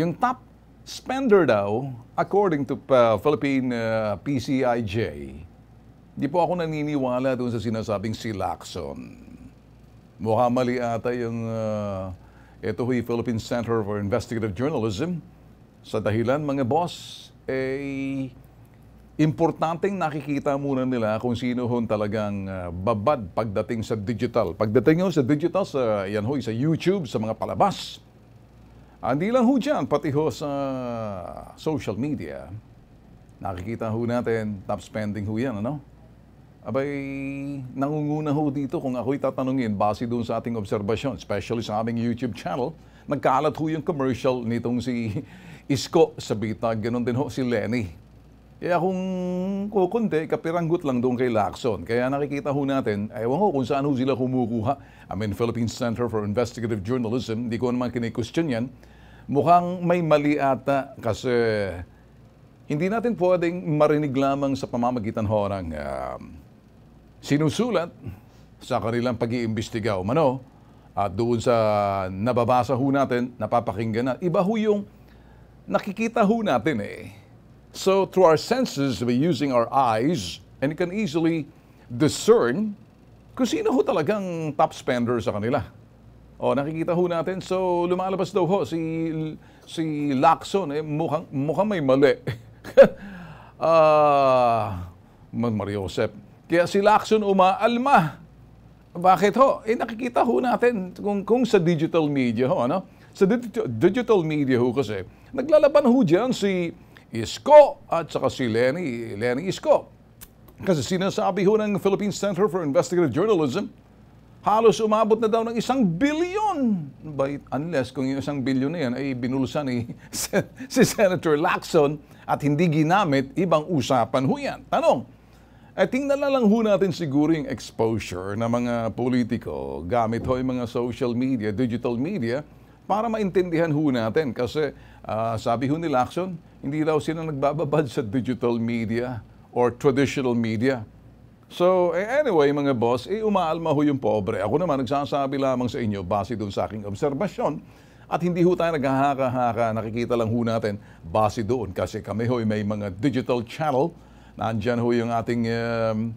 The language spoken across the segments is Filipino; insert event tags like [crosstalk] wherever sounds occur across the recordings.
Yung top spender daw, according to uh, Philippine uh, PCIJ, di po ako naniniwala doon sa sinasabing si Lacson. Mukha mali ata yung uh, ito huy Philippine Center for Investigative Journalism. Sa dahilan mga boss, eh, importanteng nakikita muna nila kung sino hon talagang uh, babad pagdating sa digital. Pagdating ho sa digital, sa, yan ho, sa YouTube, sa mga palabas. Hindi lang ho dyan, pati ho sa social media. Nakikita ho natin, top spending ho yan, ano? Abay, nangunguna ho dito kung ako'y tatanungin base doon sa ating obserbasyon, especially sa aming YouTube channel, nagkalat ho yung commercial nitong si [laughs] Isko sa bitag, ganun din ho si Lenny. Kaya kung kukunti, kapiranggot lang doon kay Lacson. Kaya nakikita ho natin, ewan ko kung saan ho sila kumukuha. I mean, Philippine Center for Investigative Journalism, hindi ko naman kinikwestiyon yan. Mukhang may mali ata kasi hindi natin pwedeng marinig lamang sa pamamagitan ho ng uh, sinusulat sa kanilang pag-iimbestiga o mano at doon sa nababasa ho natin, napapakinggan na. Iba ho yung nakikita ho natin eh So through our senses, we're using our eyes, and you can easily discern kung sino ho talagang top spender sa kanila. O, nakikita ho natin. So, lumalabas daw ho si, si Lacson, eh, mukhang, mukhang may mali. [laughs] Ah, uh, Mariosep. Kaya si Lacson umaalma. Bakit ho? Eh, nakikita ho natin kung, kung sa digital media ho, ano? Sa digital media ho kasi, naglalaban ho dyan si Isko at saka si Lenny, Lenny Isko. Kasi sinasabi ho ng Philippine Center for Investigative Journalism, halos umabot na daw ng isang bilyon. By, unless kung yung isang bilyon na yan ay binulsa ni [laughs] si Senator Lacson at hindi ginamit, ibang usapan ho yan. Tanong, eh, tingnan na lang ho natin siguro yung exposure ng mga politiko gamit ho yung mga social media, digital media, para maintindihan ho natin. Kasi uh, sabi ho ni Lacson, hindi daw sila nagbababad sa digital media or traditional media. So, eh, anyway, mga boss, eh, umaalma ho yung pobre. Ako naman, nagsasabi lamang sa inyo, base doon sa aking obserbasyon, at hindi ho tayo naghahaka-haka, nakikita lang ho natin, base doon. Kasi kami ho may mga digital channel, nandyan ho yung ating um,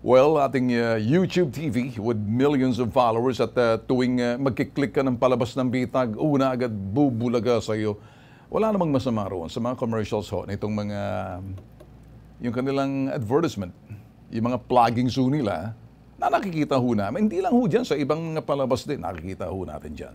Well, ating uh, YouTube TV with millions of followers at uh, tuwing uh, magkiklik ka ng palabas ng bitag, una agad bubulaga sa iyo. Wala namang masama roon sa mga commercials ho nitong mga yung kanilang advertisement, yung mga plugging so nila na nakikita ho namin. Hindi lang ho dyan, sa ibang mga palabas din nakikita ho natin dyan.